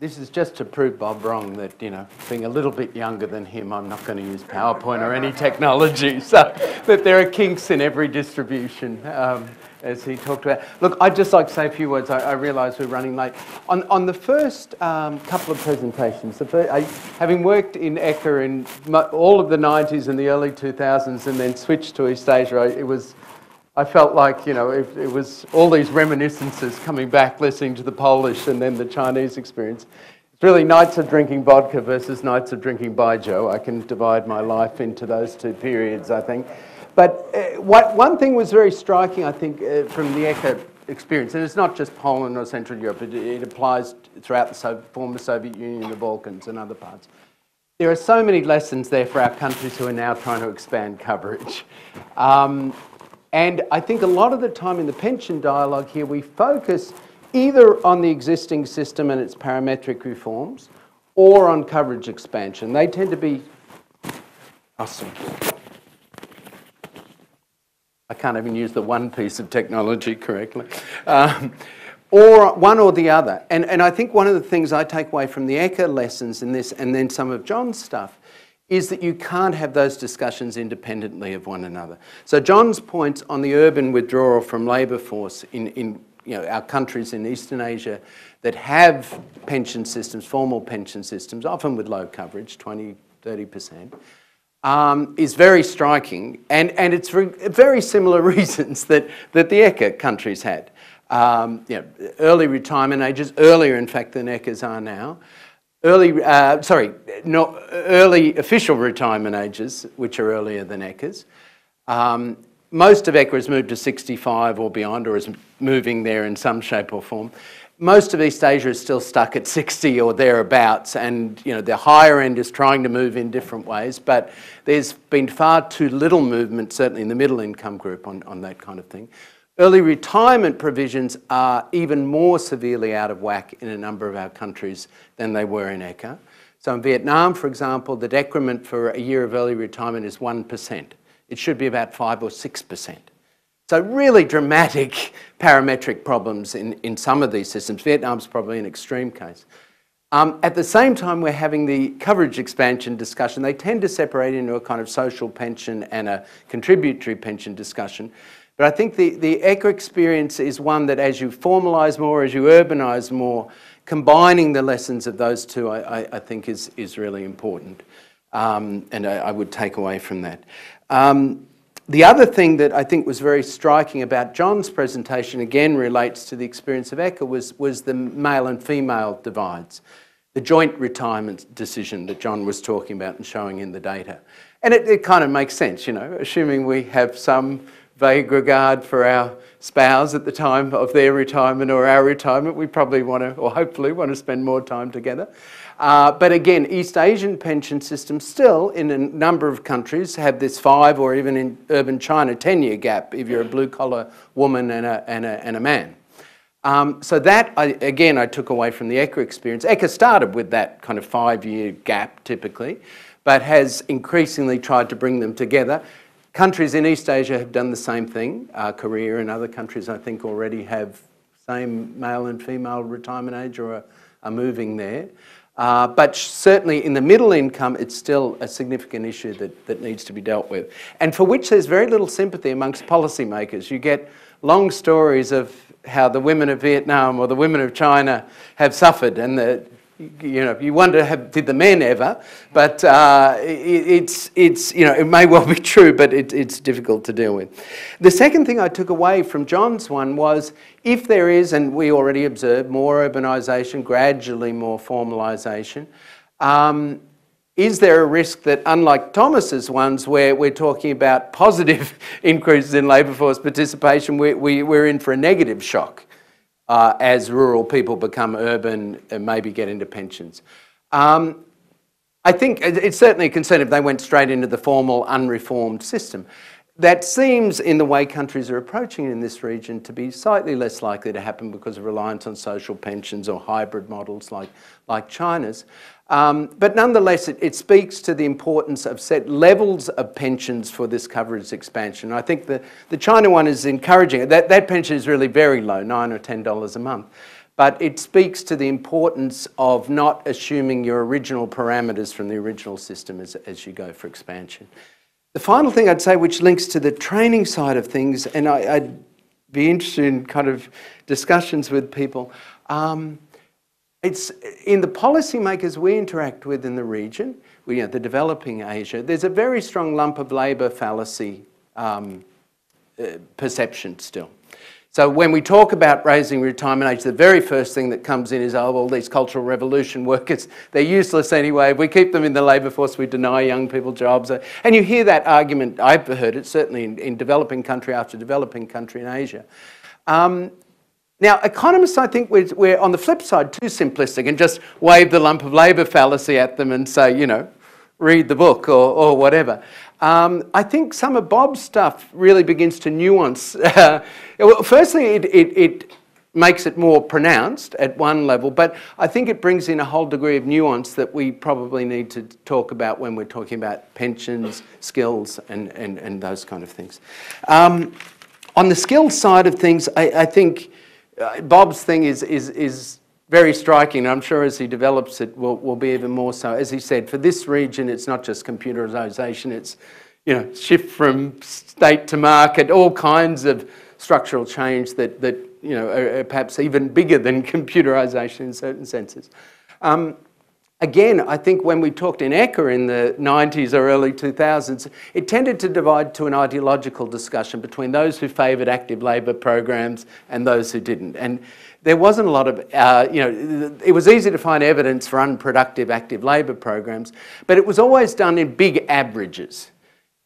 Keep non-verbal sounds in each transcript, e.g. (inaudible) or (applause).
this is just to prove Bob wrong that, you know, being a little bit younger than him, I'm not going to use PowerPoint or any technology. (laughs) So that there are kinks in every distribution, um, as he talked about. Look, I'd just like to say a few words. I, I realise we're running late. On, on the first um, couple of presentations, first, I, having worked in ECA in all of the 90s and the early 2000s and then switched to East Asia, it was I felt like, you know, it, it, was all these reminiscences coming back, listening to the Polish and then the Chinese experience. It's really nights of drinking vodka versus nights of drinking baijiu. I can divide my life into those two periods, I think. But uh, what, one thing was very striking, I think, uh, from the ECA experience, and it's not just Poland or Central Europe, it, it applies throughout the so former Soviet Union, the Balkans, and other parts. There are so many lessons there for our countries who are now trying to expand coverage. Um, and I think a lot of the time in the pension dialogue here, we focus either on the existing system and its parametric reforms or on coverage expansion. They tend to be awesome. I can't even use the one piece of technology correctly. Um, or one or the other. And, and I think one of the things I take away from the ECA lessons in this and then some of John's stuff is that you can't have those discussions independently of one another. So John's points on the urban withdrawal from labour force in, in you know, our countries in Eastern Asia that have pension systems, formal pension systems, often with low coverage, 20, 30%, um, is very striking. And, and it's for very similar (laughs) reasons that, that the ECA countries had. Um, you know, early retirement ages, earlier in fact than ECAs are now early, uh, sorry, not early official retirement ages, which are earlier than ECA's. Um, most of ECA has moved to 65 or beyond, or is moving there in some shape or form. Most of East Asia is still stuck at 60 or thereabouts, and you know the higher end is trying to move in different ways. But there's been far too little movement, certainly in the middle income group, on, on that kind of thing. Early retirement provisions are even more severely out of whack in a number of our countries than they were in ECA. So in Vietnam, for example, the decrement for a year of early retirement is 1%. It should be about 5 or 6%. So really dramatic (laughs) parametric problems in, in some of these systems. Vietnam's probably an extreme case. Um, at the same time, we're having the coverage expansion discussion. They tend to separate into a kind of social pension and a contributory pension discussion. But I think the, the ECA experience is one that as you formalise more, as you urbanise more, combining the lessons of those two, I, I, I think is, is really important. Um, and I, I, would take away from that. Um, the other thing that I think was very striking about John's presentation, again relates to the experience of ECA, was, was the male and female divides. The joint retirement decision that John was talking about and showing in the data. And it, it kind of makes sense, you know, assuming we have some vague regard for our spouse at the time of their retirement or our retirement, we probably want to, or hopefully want to spend more time together. Uh, but again, East Asian pension systems still, in a number of countries, have this five or even in urban China, 10 year gap if you're a blue collar woman and a, and a, and a man. Um, so that, I, again, I took away from the ECA experience. ECA started with that kind of five year gap typically, but has increasingly tried to bring them together. Countries in East Asia have done the same thing. Uh, Korea and other countries, I think, already have same male and female retirement age or are, are moving there. Uh, but certainly in the middle income, it's still a significant issue that, that needs to be dealt with, and for which there's very little sympathy amongst policymakers. You get long stories of how the women of Vietnam or the women of China have suffered, and the you know, you wonder, have, did the men ever? But uh, it, it's, it's, you know, it may well be true, but it, it's difficult to deal with. The second thing I took away from John's one was if there is, and we already observed, more urbanisation, gradually more formalisation, um, is there a risk that, unlike Thomas's ones, where we're talking about positive (laughs) increases in labour force participation, we, we, we're in for a negative shock? Uh, as rural people become urban and maybe get into pensions. Um, I think it's certainly a concern if they went straight into the formal unreformed system. That seems, in the way countries are approaching in this region, to be slightly less likely to happen because of reliance on social pensions or hybrid models like, like China's. Um, but nonetheless, it, it, speaks to the importance of set levels of pensions for this coverage expansion. I think the, the China one is encouraging. That, that pension is really very low, nine or ten dollars a month. but it speaks to the importance of not assuming your original parameters from the original system as, as you go for expansion. The final thing I'd say, which links to the training side of things, and I, would be interested in kind of discussions with people. Um, it's in the policymakers we interact with in the region, we, you know, the developing Asia, there's a very strong lump of labour fallacy um, uh, perception still. So when we talk about raising retirement age, the very first thing that comes in is, oh, all these cultural revolution workers, (laughs) they're useless anyway. If we keep them in the labour force, we deny young people jobs. And you hear that argument, I've heard it certainly in, in developing country after developing country in Asia. Um, now, economists, I think we're, we're, on the flip side too simplistic and just wave the lump of labour fallacy at them and say, you know, read the book or, or whatever. Um, I think some of Bob's stuff really begins to nuance. (laughs) well, firstly, it, it, it, makes it more pronounced at one level, but I think it brings in a whole degree of nuance that we probably need to talk about when we're talking about pensions, skills, and, and, and those kind of things. Um, on the skills side of things, I, I think uh, Bob's thing is, is, is very striking. And I'm sure as he develops it will, will be even more so. As he said, for this region, it's not just computerization, it's you know, shift from state to market, all kinds of structural change that, that you know, are, are perhaps even bigger than (laughs) computerization in certain senses. Um, again, I think when we talked in ECA in the 90s or early 2000s, it tended to divide to an ideological discussion between those who favoured active labour programs and those who didn't. And there wasn't a lot of, uh, you know, it was easy to find evidence for unproductive active labour programs, but it was always done in big averages.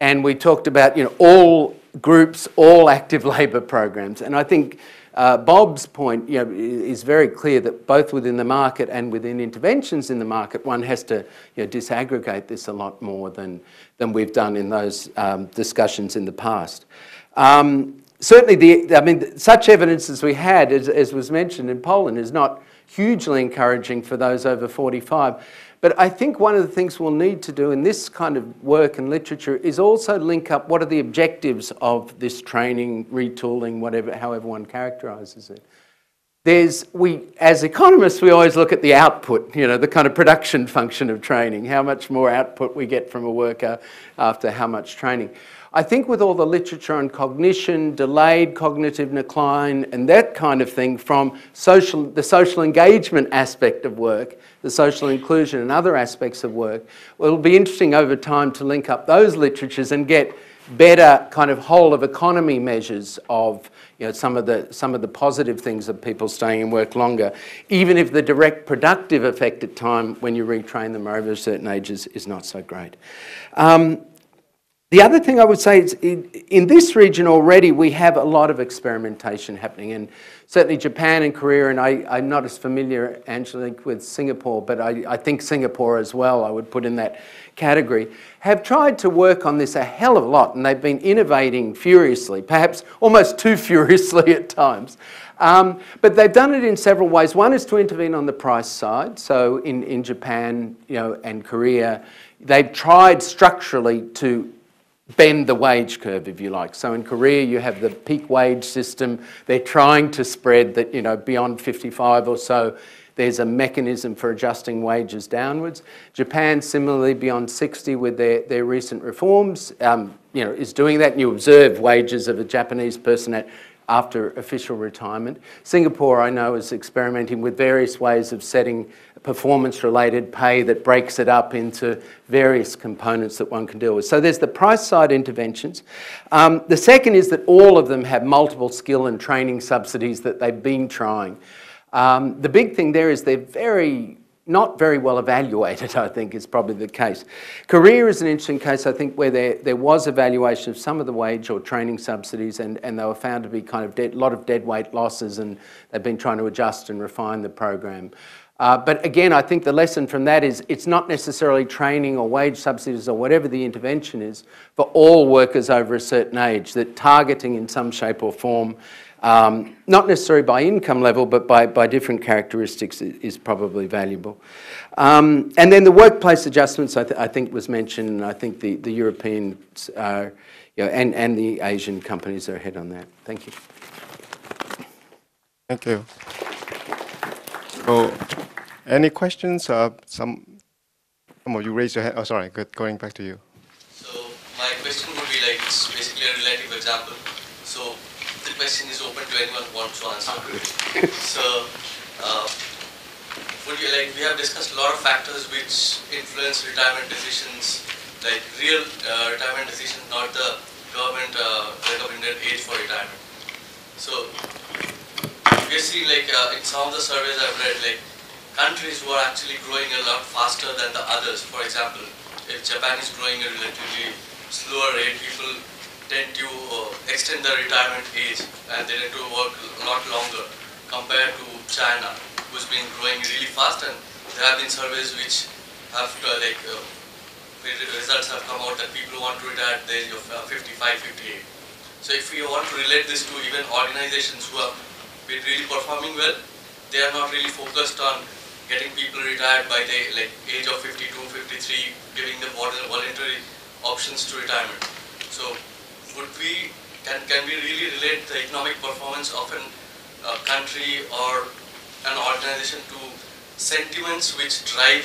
And we talked about, you know, all groups, all active (laughs) labour programs. And I think uh, Bob's point you know, is very clear that both within the market and within interventions in the market, one has to you know, disaggregate this a lot more than, than we've done in those um, discussions in the past. Um, certainly, the, I mean, such evidence as we had, as, as was mentioned in Poland, is not hugely encouraging for those over 45. But I think one of the things we'll need to do in this kind of work and literature is also link up what are the objectives of this training, retooling, whatever, however one characterises it. There's, we, as economists, we always look at the output, you know, the kind of production function of training, how much more output we get from a worker after how much training. I think with all the literature on cognition, delayed cognitive decline, and that kind of thing from social, the social engagement aspect of work, the social inclusion and other aspects of work, well, it'll be interesting over time to link up those literatures and get better kind of whole of economy measures of you know, some, of the, some of the positive things of people staying in work longer, even if the direct productive effect at time when you retrain them over certain ages is not so great. Um, the other thing I would say is in this region already we have a lot of experimentation happening and certainly Japan and Korea and I, am not as familiar, Angelique, with Singapore, but I, I, think Singapore as well I would put in that category, have tried to work on this a hell of a lot and they've been innovating furiously, perhaps almost too (laughs) furiously at times. Um, but they've done it in several ways. One is to intervene on the price side. So in, in Japan you know, and Korea, they've tried structurally to bend the wage curve, if you like. So in Korea, you have the peak wage system. They're trying to spread that, you know, beyond 55 or so, there's a mechanism for adjusting wages downwards. Japan, similarly, beyond 60 with their, their recent reforms, um, you know, is doing that. And you observe wages of a Japanese person at after official retirement. Singapore, I know, is experimenting with various ways of setting performance-related pay that breaks it up into various components that one can deal with. So there's the price side interventions. Um, the second is that all of them have multiple skill and training subsidies that they've been trying. Um, the big thing there is they're very not very well evaluated, I think, is probably the case. Korea is an interesting case, I think, where there, there was evaluation of some of the wage or training subsidies and, and they were found to be kind of a lot of dead weight losses and they've been trying to adjust and refine the program. Uh, but again, I think the lesson from that is it's not necessarily training or wage subsidies or whatever the intervention is for all workers over a certain age, that targeting in some shape or form um, not necessarily by income level, but by, by different characteristics is probably valuable. Um, and then the workplace adjustments, I, th I, think, was mentioned, and I think the, the Europeans are, you know, and, and the Asian companies are ahead on that. Thank you. Thank you. So, any questions? Uh, some, some of you raise your hand. Oh, sorry. Good. Going back to you. So my question would be like it's basically a relative example. So the question is open to anyone who wants to answer. (laughs) so uh, would you like we have discussed a lot of factors which influence retirement decisions, like real uh, retirement decisions, not the government uh, recommended age for retirement. So we have seen like uh, in some of the surveys I've read, like countries who are actually growing a lot faster than the others. For example, if Japan is growing at a relatively slower rate, people tend to uh, extend their retirement age and they tend to work a lot longer compared to China, who's been growing really fast. And there have been surveys which have uh, like uh, results have come out that people want to retire at the age of uh, 55, 58. So if we want to relate this to even organizations who been really performing well, they are not really focused on getting people retired by the like age of 52, 53, giving them voluntary options to retirement. So would we, can, can we really relate the economic performance of a uh, country or an organization to sentiments which drive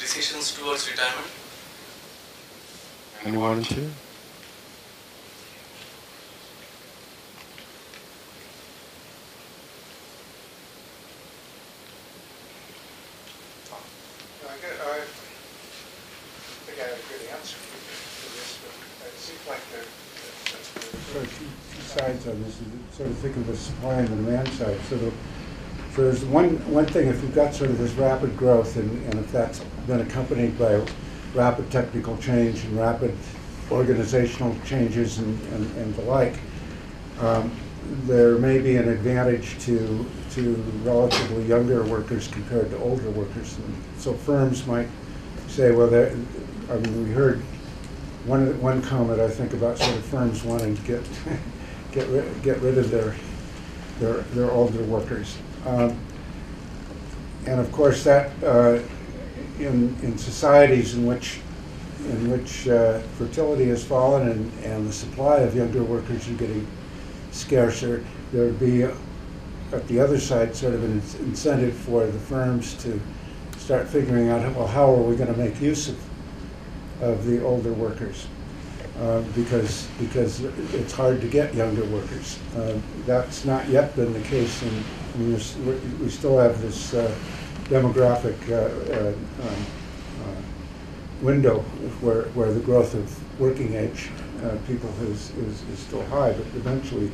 decisions towards retirement? Anyone to? I think I have a good answer for this, but it seems like there, Sort of two sides on this, sort of think of the supply and the demand side. So the, so there's one, one thing, if you've got sort of this rapid growth, and, and if that's been accompanied by rapid technical change and rapid organizational changes and, and and the like, um, there may be an advantage to, to relatively younger workers compared to older workers. And So firms might say, well, I mean, we heard one, one comment, I think, about sort of firms wanting to get, (laughs) get rid, get rid of their, their, their older workers. Um, And of course, that, uh, in, in societies in which, in which uh, fertility has fallen and, and the supply of younger workers are getting scarcer, there would be, uh, at the other side, sort of an incentive for the firms to start figuring out, well, how are we gonna make use of, of the older workers? Uh, because, because it's hard to get younger workers. Uh, That's not yet been the case, and we still have this uh, demographic uh, uh, um, uh, window where, where the growth of working age people is, is, is still high, but eventually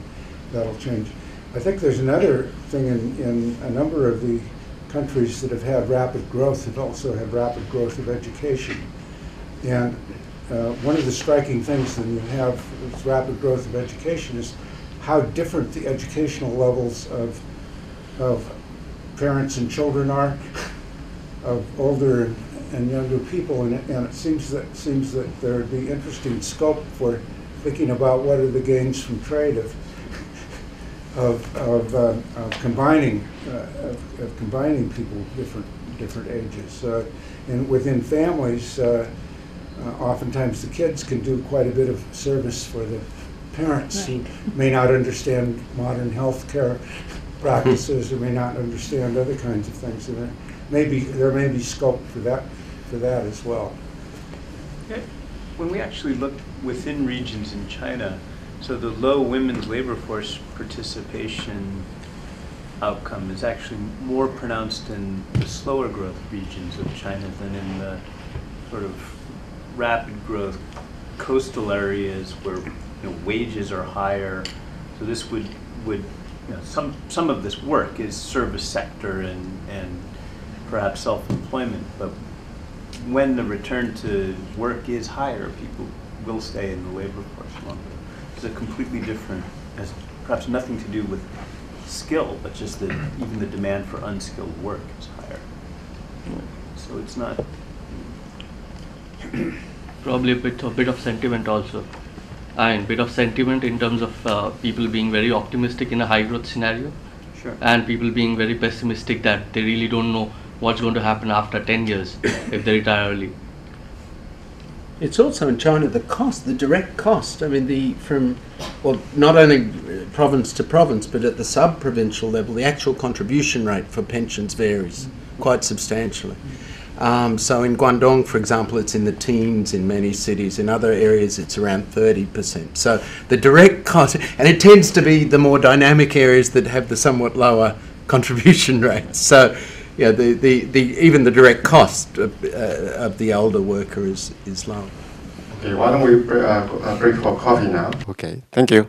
that'll change. I think there's another thing in, in a number of the countries that have had rapid growth have also had rapid growth of education. And uh, one of the striking things when you have this rapid growth of education is how different the educational levels of, of parents and children are, of older and younger people, and it, and it seems that seems that there would be interesting scope for thinking about what are the gains from trade of of, of, uh, of combining uh, of, of combining people of different different ages, uh, and within families. Uh, oftentimes, the kids can do quite a bit of service for the parents who (laughs) may not understand modern health care practices or may not understand other kinds of things. And there may be, there may be scope for that, for that as well. Yeah, When we actually looked within regions in China, so the low women's labor force participation outcome is actually more pronounced in the slower growth regions of China than in the sort of rapid growth coastal areas where you know, wages are higher. So this would would you know, some some of this work is service sector and and perhaps self-employment, but when the return to work is higher, people will stay in the labor force longer. It's a completely different, has perhaps nothing to do with skill, but just that even the demand for unskilled work is higher. So it's not, (clears throat) probably a bit a bit of sentiment also and bit of sentiment in terms of uh, people being very optimistic in a high growth scenario sure. and people being very pessimistic that they really don't know what's going to happen after 10 years (coughs) if they retire early It's also in China the cost, the direct cost. I mean, the from well, not only uh, province to province, but at the sub-provincial level, the actual contribution rate for pensions varies quite substantially. Um, so in Guangdong, for example, it's in the teens in many cities. In other areas, it's around 30%. So the direct (laughs) cost, and it tends to be the more dynamic areas that have the somewhat lower (laughs) contribution rates. So, yeah, the, the, the, even the direct cost of, uh, of the older worker is, is low. Okay, why don't we break, uh, break for coffee now? Okay, thank you.